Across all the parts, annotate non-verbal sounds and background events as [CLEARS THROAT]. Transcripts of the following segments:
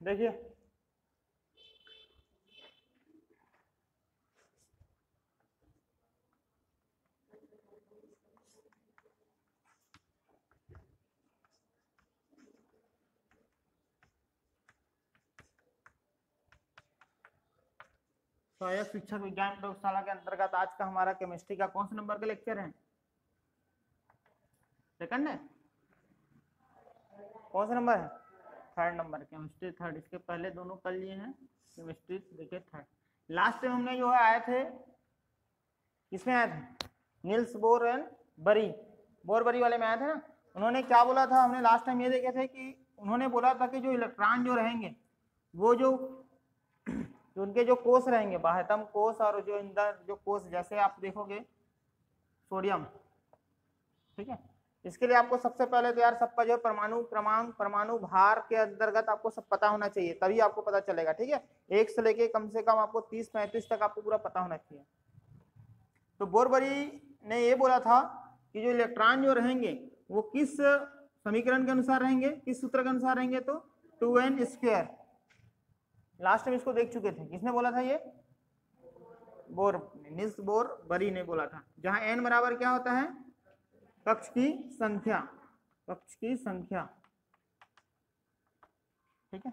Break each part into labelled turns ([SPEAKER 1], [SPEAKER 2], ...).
[SPEAKER 1] देखिए। सहायक शिक्षक विज्ञान प्रयोगशाला के अंतर्गत आज का हमारा केमिस्ट्री का कौन से नंबर का लेक्चर है? सेकंड है? कौन सा नंबर है? थर्ड नंबर केमिस्ट्री थर्ड इसके पहले दोनों कर लिए हैं केमिस्ट्री देखिए थर्ड लास्ट टाइम हमने जो है आए थे, किसमें आए थे? Niels Bohr and Bury Bohr Bury वाले में आए थे ना? उन्होंने क्या बोला था? हमने लास्ट टाइम ये देखे थे कि उन्होंने बोला था कि जो इलेक्ट्रॉन जो रहेंगे, वो जो [CLEARS THROAT] जो उनके जो कोष रहेंगे, बाह्यतम कोष और जो अंदर जो कोष, जैसे आप देखोगे सोडियम ठीक है? इसके लिए आपको सबसे पहले तो यार सबका जो परमाणु, क्रमांक, परमाणु भार के अंतर्गत आपको सब पता होना चाहिए, तभी आपको पता चलेगा, ठीक है? एक से लेके कम से कम आपको तीस, पैंतीस तक आपको पूरा पता होना चाहिए। तो बोरबरी ने ये बोला था कि जो इलेक्ट्रॉन जो रहेंगे, वो किस समीकरण के अनुसार रहेंगे? किस सूत्र के अनुसार रहेंगे तो? Two N square. Last time इसको देख चुके थे। किसने बोला था ये? बोर निल्स बोर बरी ने बोला था। जहाँ एन बराबर क्या होता है? कक्ष की संख्या कक्ष की संख्या। ठीक है?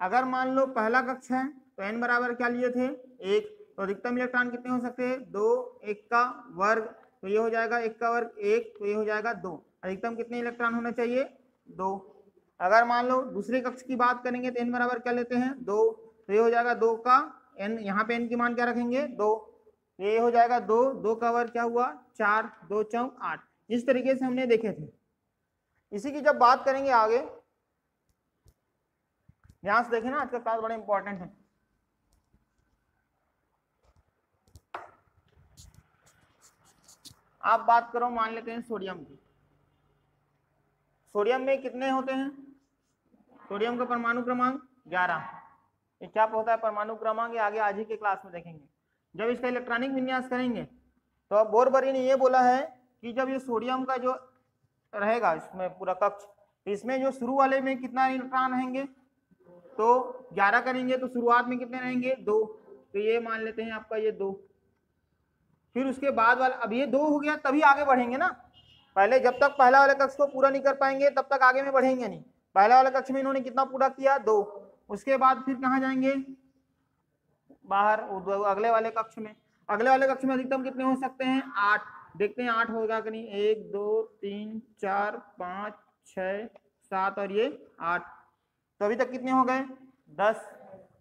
[SPEAKER 1] अगर मान लो पहला कक्ष है तो एन बराबर क्या लिए थे? एक। तो अधिकतम इलेक्ट्रॉन कितने हो सकते हैं? दो। एक का वर्ग तो ये हो जाएगा एक का वर्ग एक तो ये हो जाएगा दो। अधिकतम कितने इलेक्ट्रॉन होना चाहिए? दो। अगर मान लो दूसरे कक्ष की बात करेंगे तो एन बराबर क्या लेते हैं? दो। तो ये हो जाएगा दो का एन यहाँ पे एन की मान क्या रखेंगे? दो। ये हो जाएगा दो। दो का वर्ग क्या हुआ? चार। दो चौक आठ। इस तरीके से हमने देखे थे। इसी की जब बात करेंगे आगे, ध्यान से देखें ना, आज का क्लास बड़ा इंपॉर्टेंट है। आप बात करो, मान लेते हैं सोडियम की। सोडियम में कितने होते हैं? सोडियम का परमाणु क्रमांक ग्यारह। ये क्या होता है? परमाणु क्रमांक आगे आज ही के क्लास में देखेंगे। जब इसका इलेक्ट्रॉनिक विन्यास करेंगे तो बोरबरी ने ये बोला है कि जब ये सोडियम का जो रहेगा, इसमें पूरा कक्ष तो इसमें जो शुरू वाले में कितना इलेक्ट्रॉन रहेंगे? तो 11 करेंगे तो शुरुआत में कितने रहेंगे? दो। तो ये मान लेते हैं आपका ये दो। फिर उसके बाद वाला, अब ये दो हो गया, तभी आगे बढ़ेंगे ना? पहले जब तक पहला वाले कक्ष को पूरा नहीं कर पाएँगे, तब तक आगे में बढ़ेंगे नहीं। पहला वाले कक्ष में इन्होंने कितना पूरा किया? दो। उसके बाद फिर कहाँ जाएँगे? बाहर अगले वाले कक्ष में। अगले वाले कक्ष में अधिकतम कितने हो सकते हैं? आठ। देखते हैं आठ होगा कि नहीं? एक, दो, तीन, चार, पाँच, छ, सात और ये आठ। तो अभी तक कितने हो गए? दस।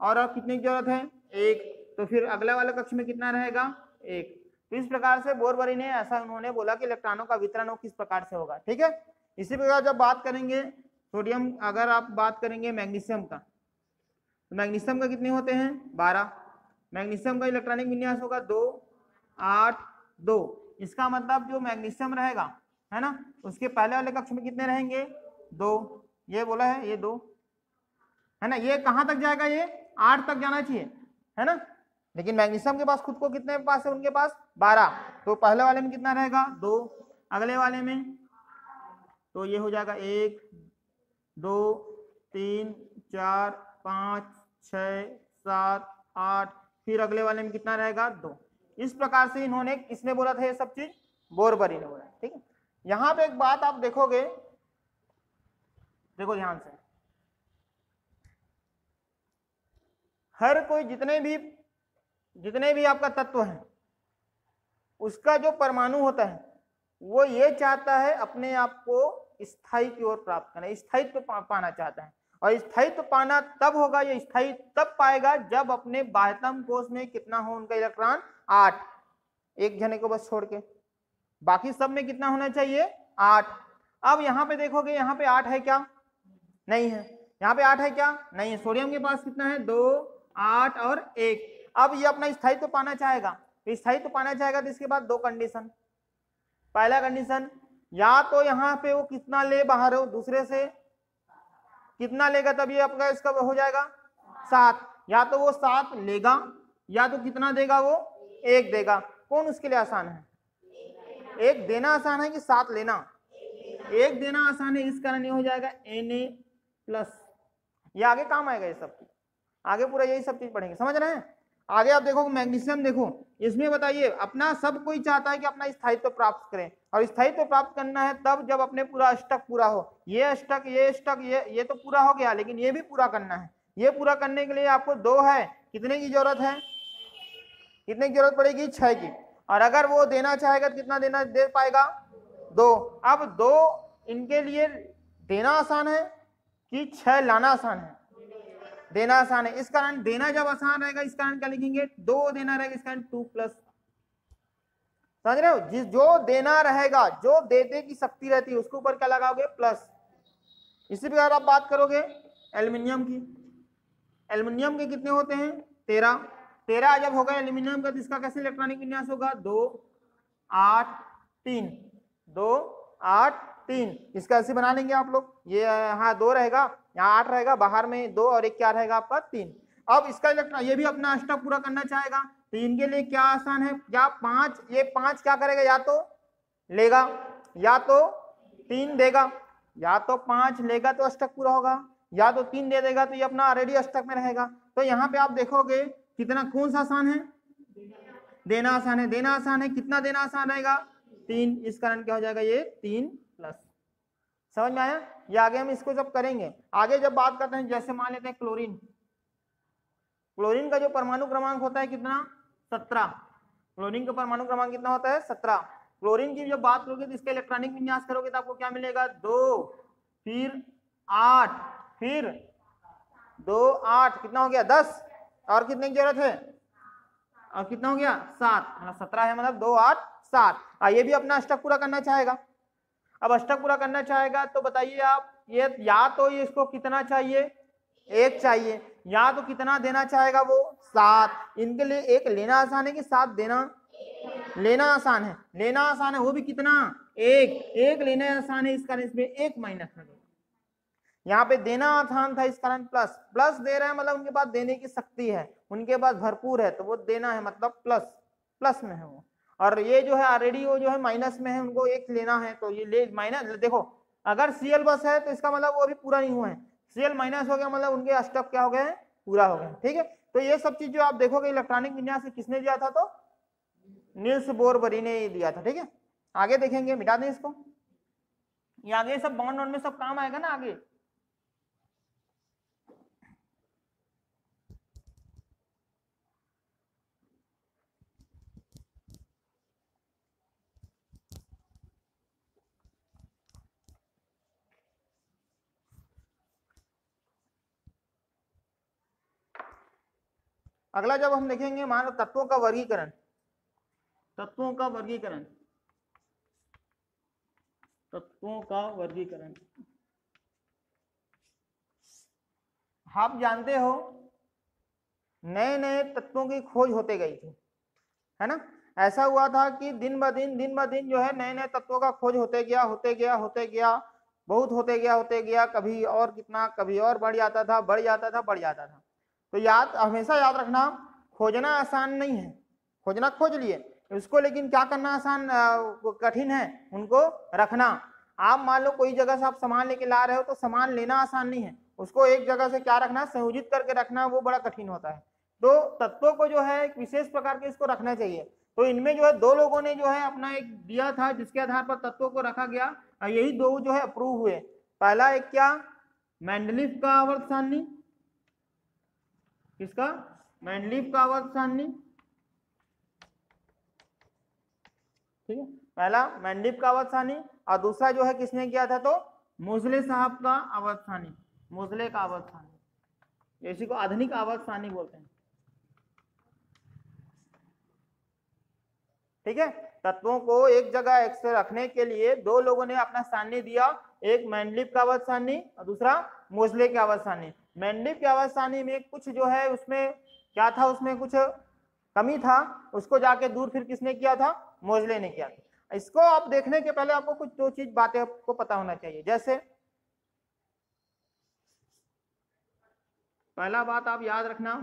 [SPEAKER 1] और अब कितने की ज़रूरत है? एक। तो फिर अगला वाले कक्ष में कितना रहेगा? एक। तो इस प्रकार से बोरबरी ने ऐसा उन्होंने बोला कि इलेक्ट्रॉनों का वितरण किस प्रकार से होगा, ठीक है? इसी प्रकार जब बात करेंगे, सोडियम अगर आप बात करेंगे मैग्नीशियम का तो मैग्नीशियम का कितने होते हैं? बारह। मैग्नीशियम का इलेक्ट्रॉनिक विन्यास होगा दो, आठ, दो। इसका मतलब जो मैग्नीशियम रहेगा, है ना? उसके पहले वाले कक्ष में कितने रहेंगे? दो। ये बोला है, ये दो। है ना? ये कहाँ तक जाएगा ये? आठ तक जाना चाहिए, है ना? लेकिन मैग्नीशियम के पास, खुद को कितने पास है उनके पास? बारह। तो पहले वाले में कितना रहेगा? दो। अगले वाले में? तो ये हो जाएगा एक, दो, तीन, चार, पाँच, छ, सात, आठ। फिर अगले वाले में कितना रहेगा? दो। इस प्रकार से इन्होंने किसने बोला था ये सब चीज़ बोरबरी ने बोला ठीक है? यहाँ पे एक बात आप देखोगे देखो ध्यान से। हर कोई जितने भी जितने भी आपका तत्व है उसका जो परमाणु होता है वो ये चाहता है अपने आप को स्थायी की ओर प्राप्त करना स्थायित्व पा, पाना चाहता है। और स्थायित्व पाना तब होगा ये स्थायी तब पाएगा जब अपने बाह्यतम कोष में कितना हो उनका इलेक्ट्रॉन आठ। एक जने को बस छोड़ के। बाकी सब में कितना होना चाहिए? आठ। अब यहाँ पे देखोगे, यहाँ पे आठ है क्या? नहीं है। यहाँ पे आठ है क्या? नहीं है। सोडियम के पास कितना है? दो, आठ और एक। अब ये अपना स्थायित्व पाना चाहेगा। तो स्थायित्व पाना चाहेगा तो इसके बाद दो कंडीशन पहला कंडीशन या तो यहाँ पे वो कितना ले बाहर हो, दूसरे से। कितना लेगा तब ये आपका इसका हो जाएगा सात। या तो वो सात लेगा, या तो कितना देगा वो एक देगा। कौन उसके लिए आसान है? एक देना आसान है कि सात लेना? एक देना आसान है, इस कारण ये हो जाएगा एन ए प्लस ये आगे काम आएगा ये सब। आगे पूरा यही सब चीज़ पढ़ेंगे। समझ रहे हैं? आगे आप देखो, मैग्नीशियम देखो। इसमें बताइए, अपना सब कोई चाहता है कि अपना स्थायित्व प्राप्त करें? और स्थायित्व प्राप्त करना है तब जब अपने पूरा अष्टक पूरा हो। ये अष्टक ये अष्टक ये ये तो पूरा हो गया, लेकिन ये भी पूरा करना है। ये पूरा करने के लिए आपको दो है। कितने की ज़रूरत है? कितने की ज़रूरत पड़ेगी? छह की। और अगर वो देना चाहेगा तो कितना देना दे पाएगा? दो। अब दो इनके लिए देना आसान है कि छह लाना आसान है? देना आसान है। इस कारण देना जब आसान रहेगा, इस कारण क्या लिखेंगे? दो देना रहेगा, इस कारण टू प्लस। समझ रहे हो? जिस जो देना रहेगा, जो देते की शक्ति रहती है, उसके ऊपर क्या लगाओगे? प्लस। इसी प्रकार आप बात करोगे एल्यूमिनियम की। एल्यूमिनियम के कितने होते हैं? तेरह। तेरह जब होगा एल्यूमिनियम का तो इसका कैसे इलेक्ट्रॉनिक विन्यास होगा? दो, आठ, तीन। दो, आठ, तीन। इसका ऐसे बना लेंगे आप लोग। ये हाँ दो रहेगा, यहाँ आठ रहेगा, बाहर में दो और एक क्या रहेगा आपका? तीन। अब इसका इलेक्ट्रॉन ये भी अपना अष्टक पूरा करना चाहेगा। तो इनके लिए क्या आसान है? या पाँच, ये पाँच क्या करेगा? या तो लेगा, या तो तीन देगा, या तो पाँच लेगा तो अष्टक पूरा होगा, या तो तीन दे देगा तो ये अपना ऑलरेडी अष्टक में रहेगा। तो यहाँ पे आप देखोगे कितना कौन सा आसान है? देना आसान है। देना आसान है। कितना देना आसान रहेगा? तीन। इस कारण क्या हो जाएगा ये? तीन प्लस समझ में आया? ये आगे हम इसको जब करेंगे, आगे जब बात करते हैं, जैसे मान लेते हैं क्लोरीन क्लोरीन का जो परमाणु क्रमांक होता है कितना? सत्रह। क्लोरीन का परमाणु क्रमांक कितना होता है? सत्रह। क्लोरीन की जब बात करोगे तो इसका इलेक्ट्रॉनिक विन्यास करोगे तो आपको क्या मिलेगा? दो। फिर आठ। फिर दो, आठ। कितना हो गया? दस। और कितने की ज़रूरत है? और कितना हो गया? सात। मतलब सत्रह है मतलब दो, आठ, सात। ये भी अपना अष्टक पूरा करना चाहेगा। अब अष्टक पूरा करना चाहेगा तो बताइए आप, ये या तो ये इसको कितना चाहिए? एक चाहिए। या तो कितना देना चाहेगा वो? सात। इनके लिए एक लेना आसान है कि सात देना? लेना आसान है। लेना आसान है, वो भी कितना? एक। एक लेना आसान है इस कारण इसमें एक माइनस लगेगा यहाँ पे देना आसान था इस कारण प्लस प्लस दे रहे हैं मतलब उनके पास देने की शक्ति है, उनके पास भरपूर है तो वो देना है मतलब प्लस प्लस में है वो। और ये जो है ऑलरेडी वो जो है माइनस में है, उनको एक लेना है तो ये ले माइनस देखो, अगर सीएल बस है तो इसका मतलब वो अभी पूरा नहीं हुआ है। सीएल माइनस हो गया मतलब उनके अष्टक क्या हो गए हैं? पूरा हो गया ठीक है? तो ये सब चीज़ जो आप देखोगे इलेक्ट्रॉनिक विन्यास किसने दिया था तो? नील्स बोरबरी ने दिया था, ठीक है? आगे देखेंगे, मिटा दें इसको। ये आगे सब बॉन्ड में सब काम आएगा ना आगे? अगला जब हम देखेंगे मान लो तत्वों का वर्गीकरण। तत्वों का वर्गीकरण। तत्वों का वर्गीकरण। आप जानते हो नए नए तत्वों की खोज होते गई थी, है ना? ऐसा हुआ था कि दिन ब दिन दिन ब दिन जो है नए नए तत्वों का खोज होते गया होते गया होते गया, बहुत होते गया होते गया, कभी और कितना, कभी और बढ़ जाता था, बढ़ जाता था, बढ़ जाता था। तो याद, हमेशा याद रखना, खोजना आसान नहीं है। खोजना खोज लिए। उसको लेकिन क्या करना आसान कठिन है, उनको रखना। आप मान लो कोई जगह से आप सामान लेके ला रहे हो तो सामान लेना आसान नहीं है। उसको एक जगह से क्या रखना, संयोजित करके रखना, वो बड़ा कठिन होता है। तो तत्वों को जो है, एक विशेष प्रकार के इसको रखना चाहिए। तो इनमें जो है, दो लोगों ने जो है, अपना एक दिया था, जिसके आधार पर तत्वों को रखा गया यही दो जो है, अप्रूव हुए। पहला एक क्या? मैंडलिफ का आवर्त सारणी। किसका? मैंडलीफ का आवर्त सारणी। ठीक है? पहला मैंडलीफ का आवर्त सारणी। और दूसरा जो है, किसने किया था तो? मोजले साहब का आवर्त सारणी। मोजले का आवर्त सारणी। इसी को आधुनिक आवर्त सारणी बोलते हैं। ठीक है? तत्वों को एक जगह एक से रखने के लिए दो लोगों ने अपना सारणी दिया। एक मैंडलिप का आवर्त सारणी और दूसरा मोजले के आवर्त सारणी। मैंडलिप की अवस्थानी में कुछ जो है उसमें क्या था, उसमें कुछ कमी था, उसको जाके दूर फिर किसने किया था? मोजले ने किया था। इसको आप देखने के पहले आपको कुछ दो चीज़ बातें आपको पता होना चाहिए। जैसे पहला बात आप याद रखना,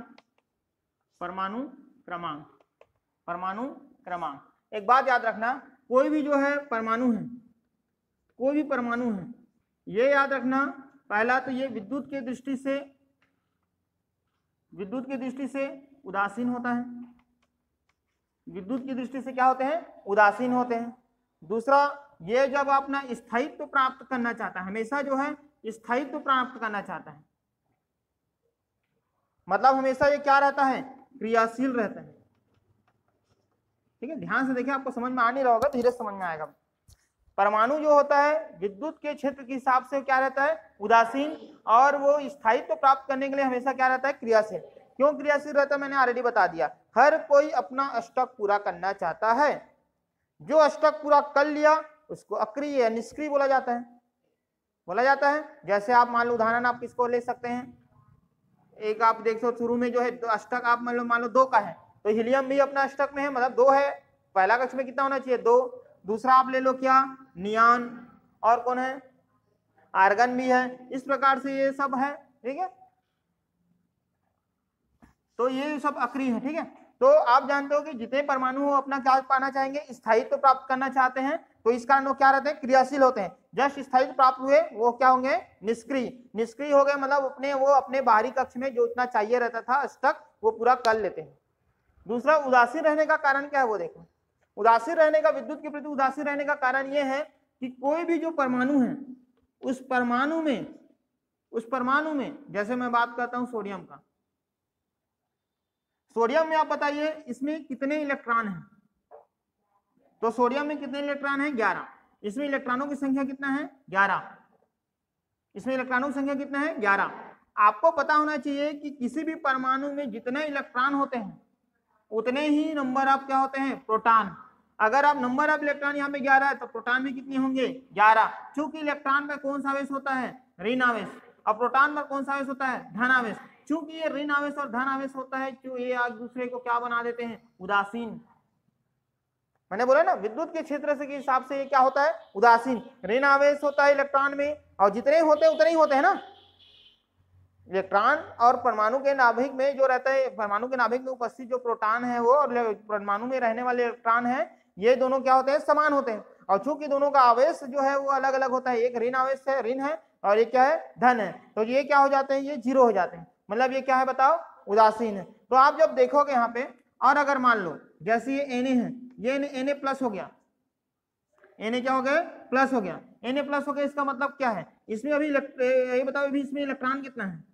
[SPEAKER 1] परमाणु क्रमांक परमाणु क्रमांक। एक बात याद रखना, कोई भी जो है परमाणु है, कोई भी परमाणु है, ये याद रखना पहला तो ये विद्युत के दृष्टि से, विद्युत की दृष्टि से उदासीन होता है। विद्युत की दृष्टि से क्या होते हैं? उदासीन होते हैं। दूसरा, ये जब अपना स्थायित्व प्राप्त करना चाहता है, हमेशा जो है, स्थायित्व प्राप्त करना चाहता है। मतलब हमेशा ये क्या रहता है? क्रियाशील रहता है। ठीक है? ध्यान से देखिए, आपको समझ में आ नहीं रहा होगा, धीरे समझ में आएगा। परमाणु जो होता है, विद्युत के क्षेत्र के हिसाब से क्या रहता है? उदासीन। और वो स्थायित्व तो प्राप्त करने के लिए हमेशा क्या रहता है? क्रियाशील। क्यों क्रियाशील रहता है? मैंने ऑलरेडी बता दिया। हर कोई अपना अष्टक पूरा करना चाहता है। जो अष्टक पूरा कर लिया, उसको अक्रिय निष्क्रिय बोला जाता है। बोला जाता है। जैसे आप मान लो, उदाहरण आप किसको ले सकते हैं? एक आप देख सो शुरू में जो है अष्टक आप मान लो मान लो दो का है। तो हीलियम भी अपना अष्टक में है मतलब दो है। पहला कक्ष में कितना होना चाहिए? दो। दूसरा आप ले लो क्या? नियान और कौन है? आर्गन भी है। इस प्रकार से ये सब है, ठीक है? तो ये सब अक्रिय है, ठीक है? तो आप जानते हो कि जितने परमाणु हो अपना क्या पाना चाहेंगे? स्थायित्व तो प्राप्त करना चाहते हैं। तो इस कारण वो क्या रहते हैं? क्रियाशील होते हैं। जस्ट स्थायित्व प्राप्त हुए, वो क्या होंगे? निष्क्रिय। निष्क्रिय हो गए मतलब अपने, वो अपने बाहरी कक्ष में जो इतना चाहिए रहता था तक वो पूरा कर लेते हैं। दूसरा, उदासीन रहने का कारण क्या है वो देखो। उदासीन रहने का, विद्युत के प्रति उदासीन रहने का कारण यह है कि कोई भी जो परमाणु है, उस परमाणु में, उस परमाणु में, जैसे मैं बात करता हूँ सोडियम का, सोडियम में आप बताइए, इसमें कितने इलेक्ट्रॉन हैं? तो सोडियम में कितने इलेक्ट्रॉन हैं? ग्यारह। इसमें इलेक्ट्रॉनों की संख्या कितना है? ग्यारह। इसमें इलेक्ट्रॉनों की संख्या कितना है? ग्यारह। आपको पता होना चाहिए कि किसी भी परमाणु में जितने इलेक्ट्रॉन होते हैं, उतने ही नंबर आप क्या होते हैं? प्रोटॉन। अगर आप नंबर ऑफ़ इलेक्ट्रॉन यहाँ पे ग्यारह है तो प्रोटॉन में कितने होंगे? ग्यारह। चूँकि इलेक्ट्रॉन में कौन सा आवेश होता है? ऋण आवेश और प्रोटॉन में कौन सा आवेश होता है? धन आवेश चूँकि ये ऋण आवेश और धन आवेश होता है जो ये एक दूसरे को क्या बना देते हैं? उदासीन। मैंने बोला ना, विद्युत के क्षेत्र से के हिसाब से ये क्या होता है? उदासीन। ऋण आवेश होता है इलेक्ट्रॉन में, और जितने होते हैं, उतने ही होते हैं ना। इलेक्ट्रॉन और परमाणु के नाभिक में जो रहता है, परमाणु के नाभिक में उपस्थित जो प्रोटॉन है वो, और परमाणु में रहने वाले इलेक्ट्रॉन है ये दोनों क्या होते हैं? समान होते हैं। और चूँकि दोनों का आवेश जो है वो अलग अलग होता है, एक ऋण आवेश है, ऋण है, और एक क्या है? धन है। तो ये क्या हो जाते हैं? ये ज़ीरो हो जाते हैं। मतलब ये क्या है बताओ? उदासीन है। तो आप जब देखोगे यहाँ पे, और अगर मान लो, जैसे ये एन है, ये एन ए प्लस हो गया। एन क्या हो गया प्लस हो गया। एन प्लस हो गया, इसका मतलब क्या है? इसमें अभी ये बताओ, अभी इसमें इलेक्ट्रॉन कितना है?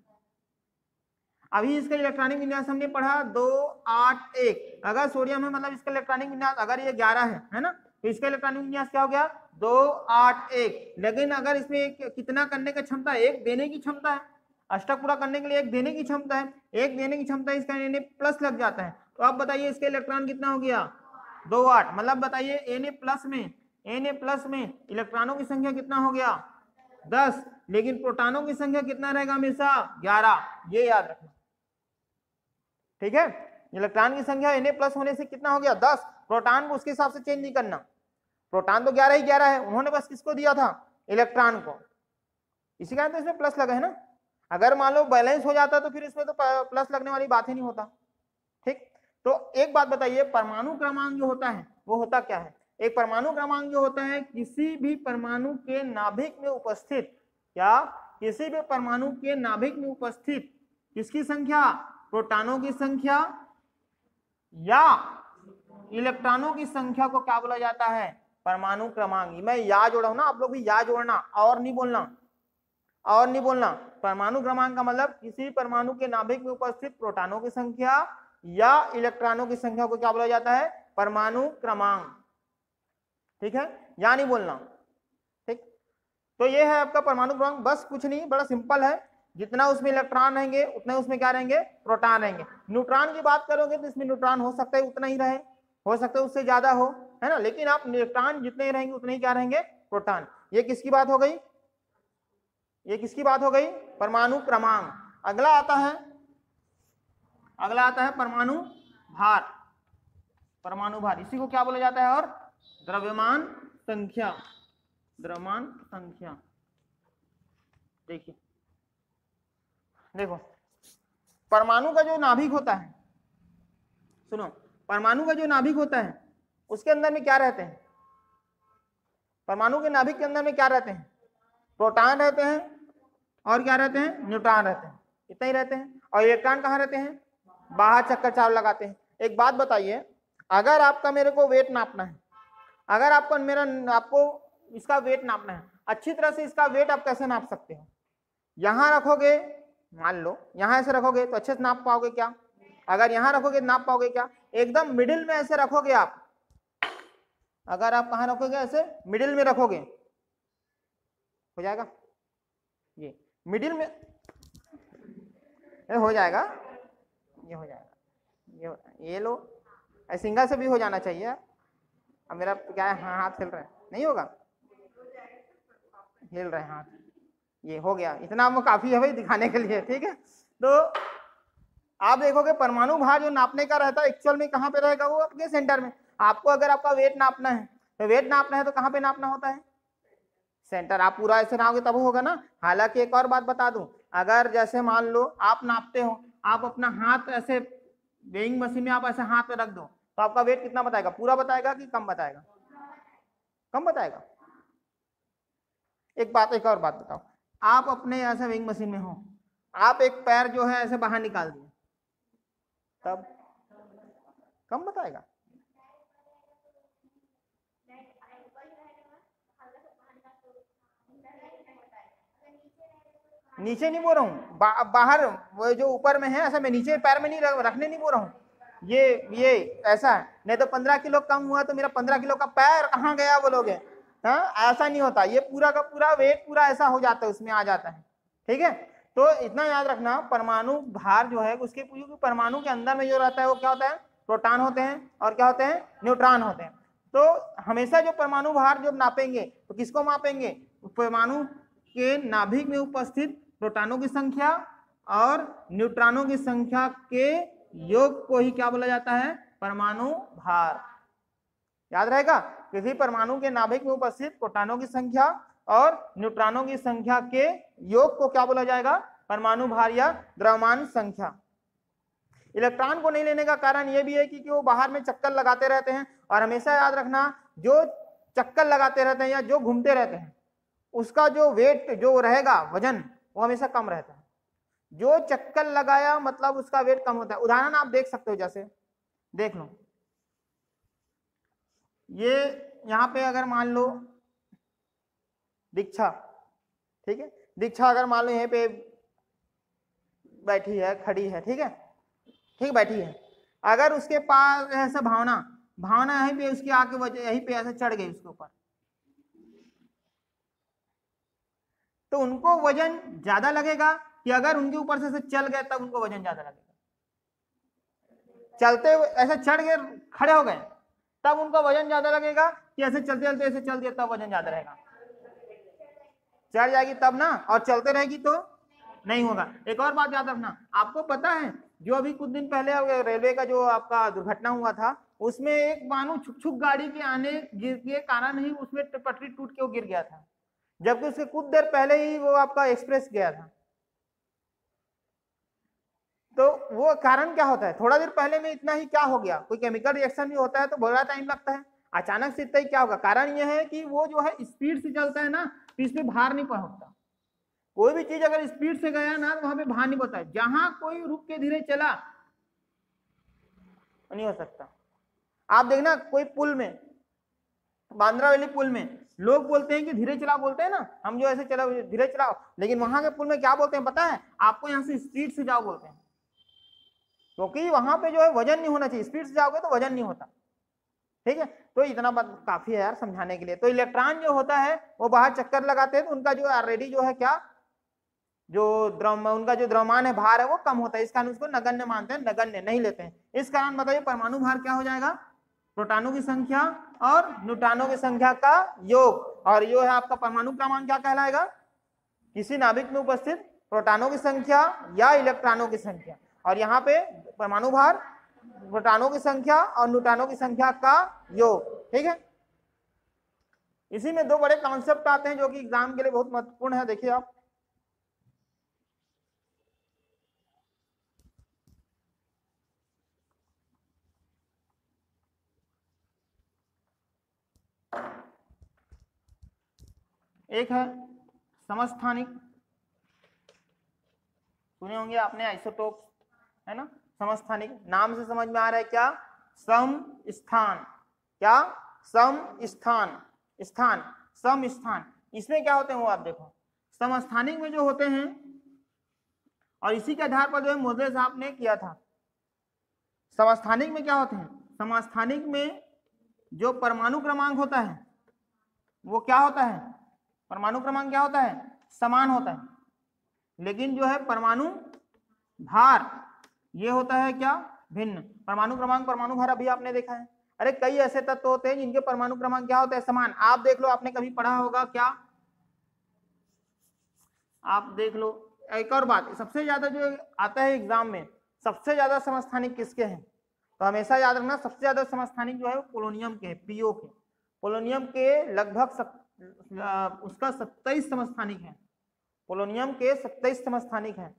[SPEAKER 1] अभी इसका इलेक्ट्रॉनिक विन्यास हमने पढ़ा, दो, आठ, एक। अगर सोडियम है मतलब इसका इलेक्ट्रॉनिक विन्यास, अगर ये ग्यारह है है ना? तो इसका इलेक्ट्रॉनिक विन्यास क्या हो गया? दो, आठ, एक। लेकिन अगर इसमें कितना करने का क्षमता एक देने की क्षमता है। अष्टक पूरा करने के लिए एक देने की क्षमता है। एक देने की क्षमता इसका एन प्लस लग जाता है। तो अब बताइए इसका इलेक्ट्रॉन कितना हो गया? दो, आठ। मतलब बताइए एन प्लस में एन प्लस में इलेक्ट्रॉनों की संख्या कितना हो गया? दस। लेकिन प्रोटॉनों की संख्या कितना रहेगा हमेशा? ग्यारह। ये याद रखना। ठीक है? इलेक्ट्रॉन की संख्या एन प्लस होने से कितना हो गया? दस। प्रोटॉन को उसके हिसाब से चेंज नहीं करना। प्रोटॉन तो ग्यारह ही ग्यारह है। उन्होंने बस किसको दिया था? इलेक्ट्रॉन को। इसी कारण तो इसमें प्लस लगा है ना? अगर मान लो बैलेंस हो जाता तो फिर इसमें तो प्लस लगने वाली बात ही नहीं होता। ठीक? तो एक बात बताइए, परमाणु क्रमांक जो होता है, वो होता क्या है? एक परमाणु क्रमांक जो होता है, किसी भी परमाणु के नाभिक में उपस्थित, क्या? किसी भी परमाणु के नाभिक में उपस्थित, किसकी संख्या? प्रोटॉनों की संख्या या इलेक्ट्रॉनों की संख्या को क्या बोला जाता है? परमाणु क्रमांक। मैं या जोड़ा हूँ ना, आप लोग भी या जोड़ना, और नहीं बोलना, और नहीं बोलना। परमाणु क्रमांक का मतलब किसी परमाणु के नाभिक में उपस्थित प्रोटॉनों की संख्या या इलेक्ट्रॉनों की संख्या को क्या बोला जाता है? परमाणु क्रमांक। ठीक है? या नहीं बोलना। ठीक? तो ये है आपका परमाणु क्रमांक। बस कुछ नहीं, बड़ा सिंपल है। जितना उसमें इलेक्ट्रॉन रहेंगे, उतने उसमें क्या रहेंगे? प्रोटॉन रहेंगे। न्यूट्रॉन की बात करोगे तो इसमें न्यूट्रॉन हो सकता है, उतना ही रहे। हो सकता है उससे ज़्यादा हो, है ना? लेकिन आप इलेक्ट्रॉन जितने रहेंगे, उतने ही क्या रहेंगे? प्रोटॉन। ये किसकी बात हो गई? ये किसकी बात हो गई? परमाणु क्रमांक। अगला आता है, अगला आता है परमाणु भार। परमाणु भार। इसी को क्या बोला जाता है और? द्रव्यमान संख्या। द्रव्यमान संख्या। देखिए। देखो, परमाणु का जो नाभिक होता है, सुनो, परमाणु का जो नाभिक होता है, उसके अंदर में क्या रहते हैं? परमाणु के नाभिक के अंदर में क्या रहते हैं? प्रोटॉन रहते हैं और क्या रहते हैं? न्यूट्रॉन रहते हैं। इतना ही रहते हैं। और इलेक्ट्रॉन कहाँ रहते हैं? बाहर चक्कर चाव लगाते हैं। एक बात बताइए, अगर आपका मेरे को वेट नापना है, अगर आपको, मेरा, आपको इसका वेट नापना है, अच्छी तरह से इसका वेट आप कैसे नाप सकते हो? यहाँ रखोगे मान लो, यहाँ ऐसे रखोगे तो अच्छे से नाप पाओगे क्या? अगर यहाँ रखोगे नाप पाओगे क्या? एकदम मिडिल में ऐसे रखोगे आप। अगर आप कहा रखोगे ऐसे? मिडिल में रखोगे। हो जाएगा? ये मिडिल में, ये हो जाएगा। ये हो जाएगा। ये ये लो। सिंगल से भी हो जाना चाहिए। अब मेरा क्या है? हाँ हाथ हिल रहा है। नहीं होगा? हिल रहे हाथ। ये हो गया। इतना वो काफ़ी है भाई दिखाने के लिए, ठीक है? तो आप देखोगे परमाणु भार जो नापने का रहता है एक्चुअल में कहाँ पे रहेगा वो? आपके सेंटर में। आपको अगर आपका वेट नापना है तो वेट नापना है तो कहाँ पे नापना होता है? सेंटर आप पूरा ऐसे नाओगे तब होगा ना। हालाँकि एक और बात बता दूँ, अगर जैसे मान लो आप नापते हो, आप अपना हाथ ऐसे वेइंग मशीन में आप ऐसे हाथ में रख दो तो आपका वेट कितना बताएगा? पूरा बताएगा कि कम बताएगा? कम बताएगा। एक बात, एक और बात बताओ। आप अपने ऐसे वेइंग मशीन में हो। आप एक पैर जो है ऐसे बाहर निकाल दिए। तब कम बताएगा। नीचे नहीं बोल रहा हूँ। बा, बाहर वो जो ऊपर में है ऐसा मैं नीचे पैर में नहीं रखने नहीं बोल रहा हूँ। ये ये ऐसा है। नहीं तो पंद्रह किलो कम हुआ तो मेरा पंद्रह किलो का पैर कहाँ गया वो बोलोगे हाँ ऐसा नहीं होता। ये पूरा का पूरा वेट पूरा ऐसा हो जाता है, उसमें आ जाता है। ठीक है? तो इतना याद रखना, परमाणु भार जो है, उसके परमाणु के अंदर में जो रहता है, वो क्या होता है? प्रोटॉन होते हैं और क्या होते हैं? न्यूट्रॉन होते हैं। तो हमेशा जो परमाणु भार जब नापेंगे तो किसको मापेंगे? परमाणु के नाभिक में उपस्थित प्रोटॉनों की संख्या और न्यूट्रॉनों की संख्या के योग को ही क्या बोला जाता है? परमाणु भार। याद रहेगा? किसी परमाणु के नाभिक में उपस्थित प्रोटानों की संख्या और न्यूट्रॉनों की संख्या के योग को क्या बोला जाएगा? परमाणु भार या द्रव्यमान संख्या। इलेक्ट्रॉन को नहीं लेने का कारण यह भी है कि, कि वो बाहर में चक्कर लगाते रहते हैं और हमेशा याद रखना जो चक्कर लगाते रहते हैं या जो घूमते रहते हैं उसका जो वेट जो रहेगा वज़न वो हमेशा कम रहता है। जो चक्कर लगाया मतलब उसका वेट कम होता है। उदाहरण आप देख सकते हो जैसे देख लो। ये यहाँ पे अगर मान लो दीक्षा, ठीक है? दीक्षा अगर मान लो यहीं पे बैठी है, खड़ी है, ठीक है? ठीक बैठी है। अगर उसके पास ऐसा भावना भावना यहीं पे उसकी आके वजह, यहीं पे ऐसे चढ़ गई उसके ऊपर। तो उनको वज़न ज़्यादा लगेगा कि अगर उनके ऊपर से चल गए तब उनको वज़न ज़्यादा लगेगा। चलते हुए, ऐसे चढ़ गए खड़े हो गए, तब उनका वज़न ज़्यादा लगेगा कि ऐसे चलते चलते, ऐसे चल दिया तब वज़न ज़्यादा रहेगा। चढ़ जाएगी तब ना, और चलते रहेगी तो नहीं होगा। एक और बात याद रखना, आपको पता है, जो अभी कुछ दिन पहले रेलवे का जो आपका दुर्घटना हुआ था, उसमें एक मानो छुक छुक गाड़ी के आने गिर के कारण ही उसमें पटरी टूट के वो गिर गया था। जबकि उसके कुछ देर पहले ही वो आपका एक्सप्रेस गया था। तो वो कारण क्या होता है? थोड़ा देर पहले में इतना ही क्या हो गया? कोई केमिकल रिएक्शन भी होता है तो बड़ा टाइम लगता है। अचानक से ही क्या होगा? कारण यह है कि वो जो है स्पीड से चलता है ना तो इसमें भार नहीं पहुँचता कोई भी चीज़ अगर स्पीड से गया ना तो वहाँ पे भार नहीं पड़ता जहाँ कोई रुक के धीरे चला, नहीं हो सकता। आप देखना, कोई पुल में, बांद्रा वाली पुल में, लोग बोलते हैं कि धीरे चलाओ बोलते हैं ना, हम जो ऐसे चला धीरे चलाओ। लेकिन वहाँ के पुल में क्या बोलते हैं पता है? आपको यहाँ से स्पीड से जाओ बोलते हैं। क्योंकि तो वहाँ पे जो है वज़न नहीं होना चाहिए। स्पीड से जाओगे तो वज़न नहीं होता। ठीक है? तो इतना बात, काफ़ी है यार समझाने के लिए। तो इलेक्ट्रॉन जो होता है, वो बाहर चक्कर लगाते हैं तो उनका जो ऑलरेडी जो है क्या? जो द्रव, उनका जो द्रव्यमान है, भार है, वो कम होता है। इस कारण उसको नगण्य मानते हैं, नगण्य नहीं लेते हैं। इस कारण बताइए, परमाणु भार क्या हो जाएगा? प्रोटानों की संख्या और न्यूट्रॉनों की संख्या का योग। और यो है आपका परमाणु क्रमांक क्या कहलाएगा? किसी नाभिक में उपस्थित प्रोटानों की संख्या या इलेक्ट्रॉनों की संख्या। और यहाँ पे परमाणु भार प्रोटॉनों की संख्या और न्यूट्रॉनों की संख्या का योग, ठीक है? इसी में दो बड़े कॉन्सेप्ट आते हैं जो कि एग्ज़ाम के लिए बहुत महत्वपूर्ण है, देखिए आप। एक है समस्थानिक। सुने होंगे आपने आइसोटोप है ना? समस्थानिक नाम से समझ में आ रहा है क्या? सम स्थान। क्या? सम स्थान। स्थान। सम स्थान। इसमें क्या होते हैं वो आप देखो। समस्थानिक में जो होते हैं, और इसी के आधार पर जो है मोदे साहब ने किया था। समस्थानिक में क्या होते हैं? समस्थानिक में जो परमाणु क्रमांक होता है, वो क्या होता है? परमाणु क्रमांक क्या होता है? समान होता है। लेकिन जो है परमाणु भार ये होता है क्या? भिन्न। परमाणु क्रमांक परमाणु भार अभी आपने देखा है। अरे कई ऐसे तत्व होते हैं जिनके परमाणु क्रमांक क्या होते हैं? समान। आप देख लो आपने कभी पढ़ा होगा क्या? आप देख लो। एक और बात सबसे ज़्यादा जो आता है एग्ज़ाम में सबसे ज़्यादा समस्थानिक किसके हैं? तो हमेशा याद रखना सबसे ज़्यादा समस्थानिक जो है वो पोलोनियम के पीओ के। पोलोनियम के लगभग सक, उसका सत्ताईस समस्थानिक है। पोलोनियम के सत्ताईस समस्थानिक है।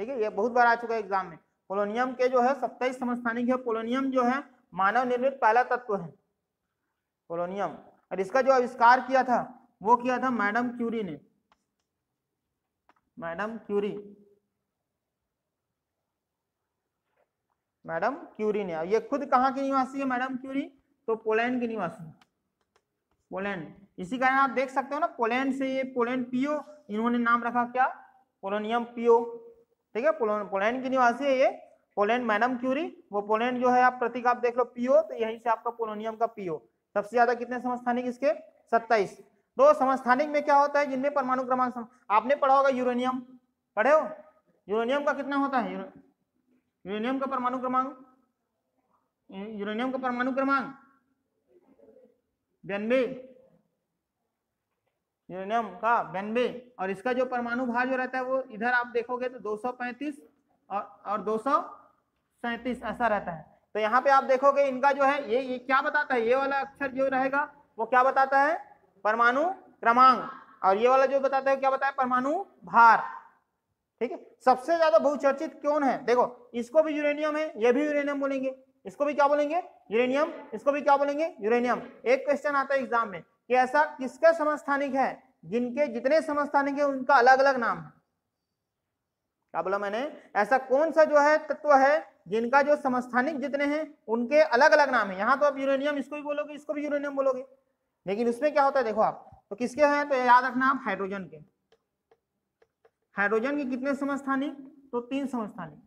[SPEAKER 1] ठीक है, ये बहुत बार आ चुका है एग्ज़ाम में। पोलोनियम के जो है, सत्ताईस समस्थानिक है पोलोनियम जो है, मानव निर्मित पहला तत्व है। पोलोनियम और इसका जो आविष्कार किया था, वो किया था मैडम क्यूरी ने। Madam Curie. मैडम क्यूरी ने। ये खुद कहाँ की निवासी है मैडम क्यूरी? तो पोलैंड की निवासी। पोलैंड। इसी कारण आप देख सकते हो ना, पोलैंड से ये पोलैंड पियो इन्होंने नाम रखा क्या? पोलोनियम पियो ठीक है? पोलैंड की निवासी है ये। Poland madam Curie. वो पोलैंड जो है, आप प्रतीक, आप देख लो, पीओ तो यहीं से आपका पोलोनियम का पियो सबसे ज़्यादा कितने समस्थानिक इसके? सत्ताईस। तो समस्थानिक में क्या होता है? जिनमें परमाणु क्रमांक आपने पढ़ा होगा यूरेनियम। पढ़े हो? यूरेनियम का कितना होता है? यूरेनियम का परमाणु क्रमांक? यूरेनियम का परमाणु क्रमांक? बयानबे यूरेनियम का बयानबे और इसका जो परमाणु भार जो रहता है वो इधर आप देखोगे तो 235 और और दो ऐसा रहता है। तो यहाँ पे आप देखोगे इनका जो है, ये ये क्या बताता है? ये वाला अक्षर जो रहेगा, वो क्या बताता है? परमाणु क्रमांक। और ये वाला जो बताता है क्या बताया परमाणु भार। ठीक है? सबसे ज़्यादा बहुचर्चित कौन है? देखो, इसको भी यूरेनियम है, ये भी यूरेनियम बोलेंगे। इसको भी क्या बोलेंगे? यूरेनियम इसको भी क्या बोलेंगे? यूरेनियम एक क्वेश्चन आता है एग्ज़ाम में। कि ऐसा किसका समस्थानिक है? जिनके जितने समस्थानिक है, उनका अलग अलग नाम है। क्या बोला मैंने? ऐसा कौन सा जो है तत्व है, जिनका जो समस्थानिक जितने हैं, उनके अलग अलग नाम है? यहाँ तो आप यूरेनियम इसको भी बोलोगे, इसको भी यूरेनियम बोलोगे। लेकिन उसमें क्या होता है, देखो आप तो किसके हैं? तो याद रखना आप हाइड्रोजन के। हाइड्रोजन के कितने समस्थानिक? तो तीन समस्थानिक।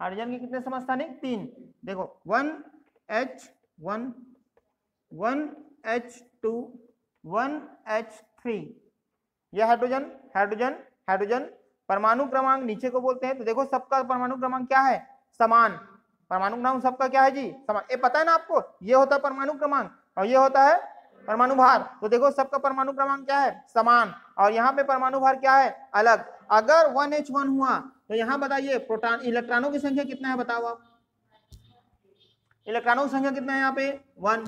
[SPEAKER 1] हाइड्रोजन के कितने समस्थानिक? तीन। देखो one H one one H two one H three यह हाइड्रोजन हाइड्रोजन हाइड्रोजन परमाणु क्रमांक नीचे को बोलते हैं तो देखो सबका परमाणु क्रमांक क्या है? समान। परमाणु क्रमांक सबका क्या है जी? समान। ये पता है ना आपको? ये होता है परमाणु क्रमांक और ये होता है परमाणु भार तो देखो सबका परमाणु क्रमांक क्या है? समान। और यहाँ पे परमाणु भार क्या है? अलग। अगर वन एच वन हुआ तो यहाँ बताइए, प्रोटॉन, इलेक्ट्रॉनों की संख्या कितना है बताओ आप? इलेक्ट्रॉनों की संख्या कितना है यहाँ पे? वन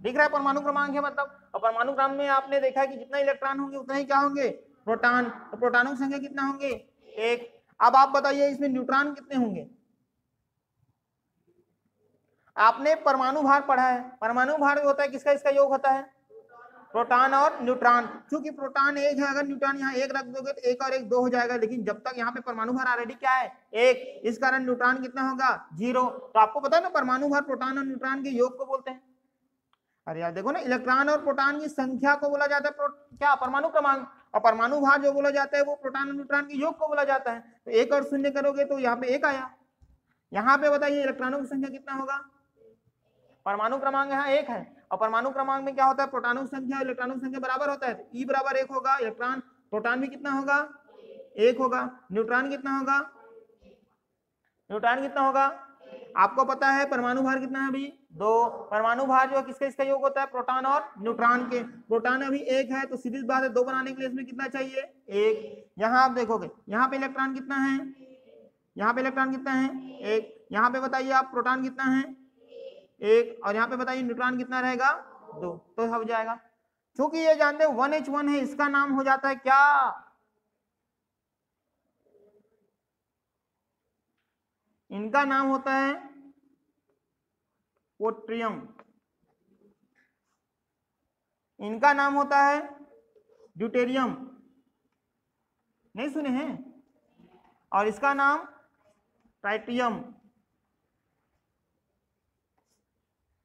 [SPEAKER 1] दिख रहा है परमाणु क्रमांक है मतलब। और परमाणु क्रम में आपने देखा कि जितना इलेक्ट्रॉन होंगे, उतना ही क्या होंगे? प्रोटॉन। तो प्रोटॉनों की संख्या कितना होंगे? एक। अब आप बताइए, इसमें न्यूट्रॉन कितने होंगे? आपने परमाणु भार पढ़ा है। परमाणु भार होता है, किसका, इसका योग होता है? प्रोटॉन और न्यूट्रॉन। क्योंकि प्रोटॉन एक है, अगर न्यूट्रॉन यहाँ एक रख दोगे तो एक और एक दो हो जाएगा। लेकिन जब तक यहाँ पे परमाणु भार ऑलरेडी क्या है? एक। इस कारण न्यूट्रॉन कितना होगा? ज़ीरो। तो आपको पता है ना, परमाणु भार प्रोटॉन और न्यूट्रॉन के योग को बोलते हैं। अरे यार, देखो ना, इलेक्ट्रॉन और प्रोटॉन की संख्या को बोला जाता है क्या, परमाणु क्रमांक? और परमाणु भार जो बोला जाता है, वो प्रोटॉन और न्यूट्रॉन के योग को बोला जाता है। तो एक और शून्य करोगे तो यहाँ पे एक आया। यहाँ पे बताइए, इलेक्ट्रॉनों की संख्या कितना होगा? परमाणु क्रमांक यहाँ एक है। और परमाणु क्रमांक में क्या होता है? प्रोटॉनों की संख्या इलेक्ट्रॉनों की संख्या बराबर होता है। ई e बराबर एक होगा, इलेक्ट्रॉन, प्रोटॉन भी कितना होगा? एक होगा। न्यूट्रॉन कितना होगा? न्यूट्रॉन कितना होगा? आपको पता है परमाणु भार कितना है अभी? दो। परमाणु भार जो है किसका, इसका योग होता है? प्रोटॉन और न्यूट्रॉन के। प्रोटॉन अभी एक है तो सीधी बात है, दो बनाने के लिए इसमें कितना चाहिए? एक। यहाँ आप देखोगे, यहाँ पे इलेक्ट्रॉन कितना है? यहाँ पे इलेक्ट्रॉन कितना है? एक। यहाँ पे बताइए आप, प्रोटॉन कितना है? एक। और यहाँ पे बताइए न्यूट्रॉन कितना रहेगा? दो। तो हो जाएगा। क्योंकि ये जानते हैं, वन एच वन है, इसका नाम हो जाता है क्या? इनका नाम होता है पोट्रियम। इनका नाम होता है ड्यूटेरियम। नहीं सुने हैं? और इसका नाम ट्राइटियम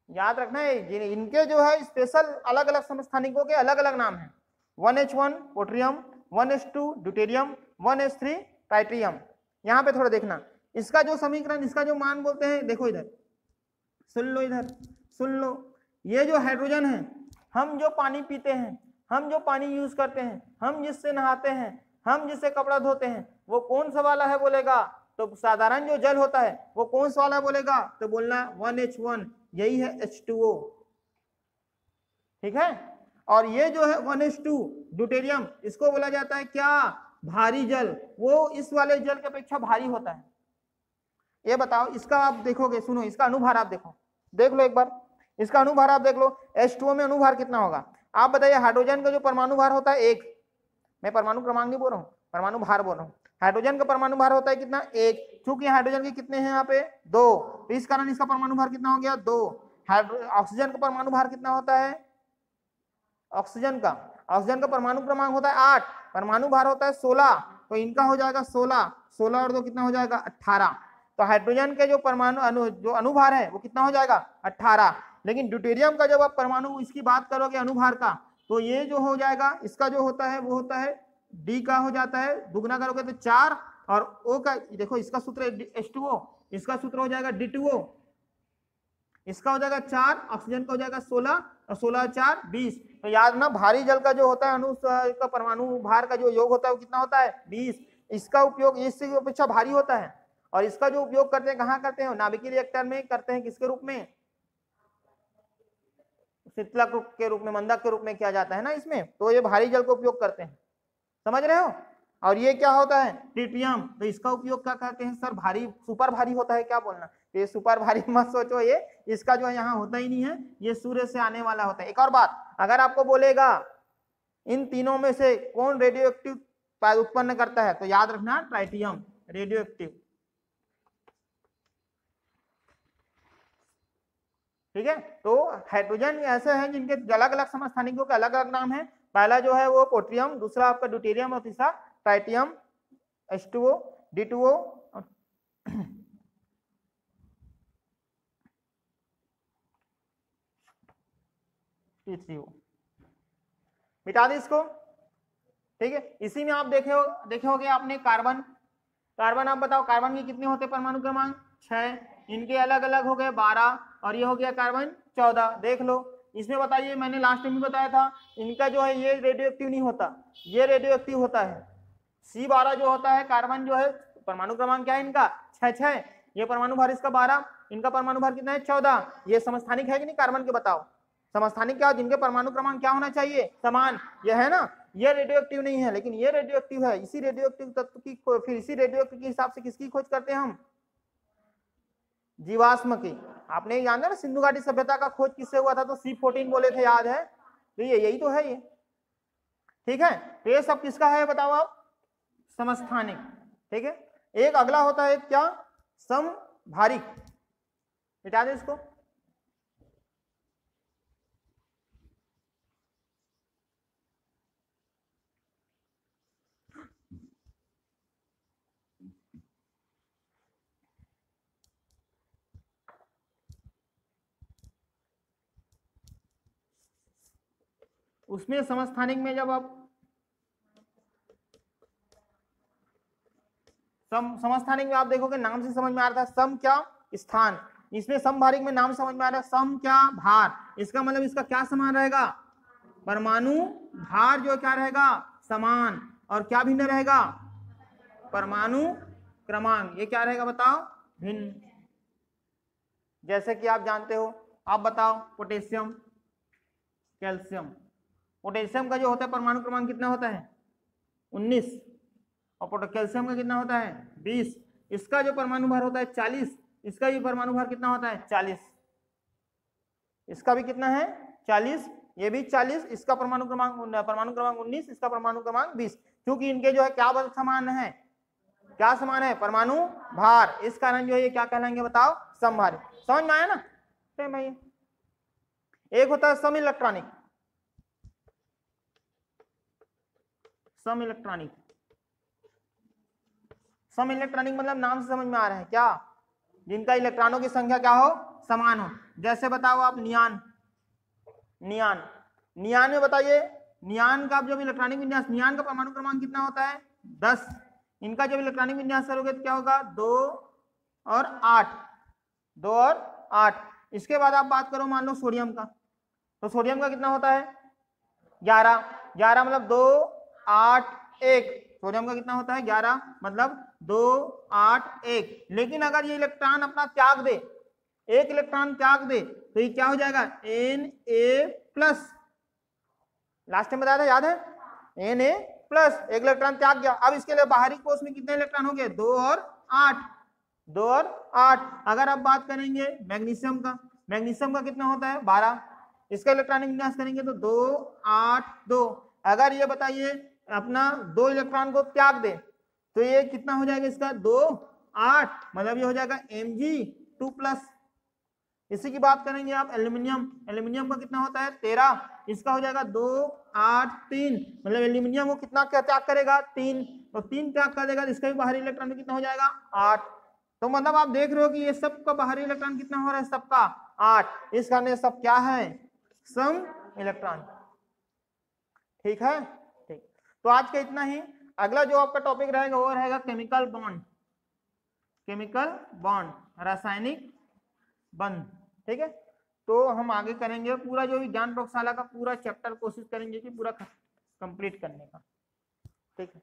[SPEAKER 1] याद रखना है इनके जो है स्पेशल अलग अलग समस्थानिकों के अलग अलग नाम हैं। One H one protium, one H two deuterium, one H three tritium यहाँ पे थोड़ा देखना। इसका जो समीकरण, इसका जो मान बोलते हैं, देखो इधर। सुन लो इधर, सुन लो। ये जो हाइड्रोजन है, हम जो पानी पीते हैं, हम जो पानी यूज़ करते हैं, हम जिससे नहाते हैं, हम जिससे कपड़ा धोते हैं, वो कौन सा वाला है बोलेगा? तो साधारण जो जल होता है, वो कौन सा वाला बोलेगा? तो बोलना वन एच वन यही है एच टू ओ ठीक है? और ये जो है वन एच टू ड्यूटेरियम इसको बोला जाता है क्या? भारी जल। वो इस वाले जल के अपेक्षा भारी होता है। ये बताओ, इसका आप देखोगे, सुनो, इसका अनुभार आप देखो। देख लो एक बार, इसका अनुभार आप देख लो H2O में अनुभार कितना होगा? आप बताइए हाइड्रोजन का जो परमाणु भार होता है, एक। मैं परमाणु क्रमांक नहीं बोल रहा हूँ परमाणु भार बोल रहा हूँ। हाइड्रोजन का परमाणु भार होता है कितना? एक। चूँकि हाइड्रोजन के कितने हैं यहाँ पे? दो। तो इस कारण इसका परमाणु भार कितना हो गया? दो। ऑक्सीजन का परमाणु भार कितना होता है? ऑक्सीजन का। ऑक्सीजन का परमाणु क्रमांक होता है आठ। परमाणु भार होता है सोलह। तो इनका हो जाएगा सोलह। सोलह और दो कितना हो जाएगा? अट्ठारह तो हाइड्रोजन के जो परमाणु अनु, जो अनुभार है, वो कितना हो जाएगा? अट्ठारह। लेकिन ड्यूटेरियम का जब आप परमाणु, इसकी बात करोगे अनुभार का तो ये जो हो जाएगा, इसका जो होता है, वो होता है डी का हो जाता है, दुगना करोगे तो चार, और ओ का, देखो इसका सूत्र एच टू ओ इसका सूत्र हो जाएगा डी टू ओ इसका हो जाएगा चार ऑक्सीजन का हो जाएगा सोलह, और सोलह चार, बीस। तो याद ना भारी जल का जो होता है अनु का परमाणु भार का जो योग होता है, वो कितना होता है? बीस। इसका उपयोग, इससे अपेक्षा भारी होता है। और इसका जो उपयोग करते हैं, कहाँ करते हैं? नाभिकीय रिएक्टर में करते हैं, किसके रूप में? शीतलक के रूप में, मंदक के रूप में किया जाता है ना इसमें? तो ये भारी जल का उपयोग करते हैं। समझ रहे हो? और ये क्या होता है? ट्रिटियम तो इसका उपयोग क्या करते हैं? सर, भारी, सुपर भारी होता है, क्या बोलना? तो ये सुपर भारी [LAUGHS] मत सोचो ये। इसका जो है, यहाँ होता ही नहीं है। ये सूर्य से आने वाला होता है। एक और बात, अगर आपको बोलेगा, इन तीनों में से कौन रेडियो एक्टिव उत्पन्न करता है? तो याद रखना ट्राइटियम रेडियो एक्टिव ठीक है? तो हाइड्रोजन ऐसे हैं जिनके अलग अलग समस्थानिकों के अलग अलग नाम है। पहला जो है वो पोट्रियम दूसरा आपका ड्यूटेरियम और तीसरा tritium H two O D two O मिटा दी इसको। ठीक है? इसी में आप देखे हो, देखे होगे आपने कार्बन कार्बन आप बताओ कार्बन के कितने होते परमाणु क्रमांक? छह। इनके अलग अलग हो गए बारह और ये हो गया कार्बन चौदह। देख लो, इसमें बताइए, मैंने लास्ट टाइम भी बताया था, इनका जो है ये रेडियो एक्टिव नहीं होता, ये रेडियो एक्टिव होता है। सी बारह जो होता है, कार्बन जो है, परमाणु क्रमांक क्या है इनका? छह छह ये परमाणु भार इसका बारह, इनका परमाणु भार कितना है? चौदह। ये समस्थानिक है कि नहीं? कार्बन के बताओ। समस्थानिक क्या, जिनके परमाणु क्रमांक क्या होना चाहिए? समान। ये है ना? ये रेडियो एक्टिव नहीं है, लेकिन ये रेडियो एक्टिव है। इसी रेडियो एक्टिव तत्व की, फिर इसी रेडियो एक्टिव के हिसाब से किसकी खोज करते हैं हम? जीवाश्म की। आपने याद है ना, सिंधु घाटी सभ्यता का खोज किससे हुआ था? तो सी फोर्टीन बोले थे, याद है? तो ये, यही तो है ये। ठीक है? तो ये सब किसका है बताओ आप? समस्थानिक। ठीक है? एक अगला होता है क्या? समभारिक। मिटा दे इसको। उसमें समस्थानिक में जब आप सम, समस्थानिक में आप देखोगे, नाम से समझ में आ रहा था, सम क्या स्थान। इसमें समभारिक में नाम समझ में आ रहा है, सम क्या भार। इसका मतलब इसका क्या समान रहेगा? परमाणु भार जो क्या रहेगा? समान। और क्या भिन्न रहेगा? परमाणु क्रमांक। ये क्या रहेगा बताओ? भिन्न। जैसे कि आप जानते हो, आप बताओ, पोटेशियम, कैल्शियम। पोटेशियम का जो होता है, परमाणु क्रमांक कितना होता है? 19 और कैल्शियम का कितना होता है? 20 इसका जो परमाणु भार होता है 40 इसका भी परमाणु भार कितना होता है? 40 इसका भी कितना है? 40 ये भी 40 इसका परमाणु क्रमांक परमाणु क्रमांक 19 इसका परमाणु क्रमांक 20 क्योंकि इनके जो है, क्या बल समान है? क्या समान है? परमाणु भार। इस कारण जो है, ये क्या कहलाएँगे बताओ? समभार समझ में आया ना? भाई एक होता है सम इलेक्ट्रॉनिक। सम इलेक्ट्रॉनिक। सम इलेक्ट्रॉनिक मतलब नाम से समझ में आ रहा है, क्या? जिनका इलेक्ट्रॉनों की संख्या क्या हो? समान हो। जैसे बताओ आप, नियान। नियान। नियान में बताइए, नियान का जब इलेक्ट्रॉनिक विन्यास, नियान का परमाणु क्रमांक कितना होता है? दस। इनका जब इलेक्ट्रॉनिक विन्यास करोगे तो क्या होगा? दो और आठ। दो और आठ। इसके बाद आप बात करो, मान लो सोडियम का। तो सोडियम का कितना होता है? ग्यारह। ग्यारह मतलब दो आठ, एक। सोडियम का कितना होता है? ग्यारह। मतलब दो, आठ, एक। लेकिन अगर ये इलेक्ट्रॉन अपना त्याग दे, एक इलेक्ट्रॉन त्याग दे तो ये क्या हो जाएगा? N A plus last time बताया था, याद है? एन ए प्लस एक इलेक्ट्रॉन त्याग गया। अब इसके लिए बाहरी कोष में कितने इलेक्ट्रॉन हो गए? दो और आठ। दो और आठ। अगर आप बात करेंगे मैग्नीशियम का मैग्नीशियम का कितना होता है? बारह। इसका इलेक्ट्रॉनिक विन्यास करेंगे तो दो, आठ, दो। अगर ये बताइए अपना दो इलेक्ट्रॉन को त्याग दे। तो ये कितना हो जाएगा इसका? दो, आठ मतलब ये हो जाएगा एम जी टू प्लस। इसी की बात करेंगे आप, एल्यूमिनियम। एल्यूमिनियम का कितना होता है? तेरह। इसका हो जाएगा दो, आठ, तीन। मतलब एल्यूमिनियम को कितना क्या त्याग करेगा? तीन। तो तीन त्याग कर देगा तो इसका भी बाहरी इलेक्ट्रॉन कितना हो जाएगा? आठ। तो मतलब आप देख रहे हो कि ये सब का बाहरी इलेक्ट्रॉन कितना हो रहा है? सबका आठ। इस कारण सब क्या है? सम इलेक्ट्रॉन। ठीक है? तो आज का इतना ही। अगला जो आपका टॉपिक रहेगा, वो रहेगा केमिकल बॉन्ड केमिकल बॉन्ड रासायनिक बंद, ठीक है? तो हम आगे करेंगे पूरा जो ज्ञान प्रयोगशाला का पूरा चैप्टर कोशिश करेंगे कि पूरा कंप्लीट करने का, ठीक है?